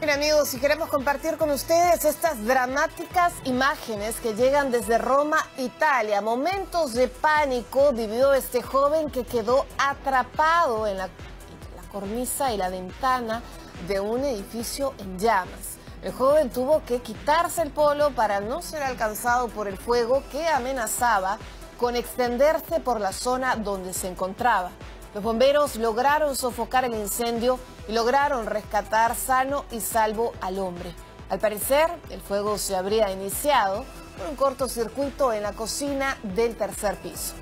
Bien amigos, si queremos compartir con ustedes estas dramáticas imágenes que llegan desde Roma, Italia. Momentos de pánico vivió este joven que quedó atrapado en la cornisa y la ventana de un edificio en llamas. El joven tuvo que quitarse el polo para no ser alcanzado por el fuego que amenazaba con extenderse por la zona donde se encontraba. Los bomberos lograron sofocar el incendio y lograron rescatar sano y salvo al hombre. Al parecer, el fuego se habría iniciado por un cortocircuito en la cocina del tercer piso.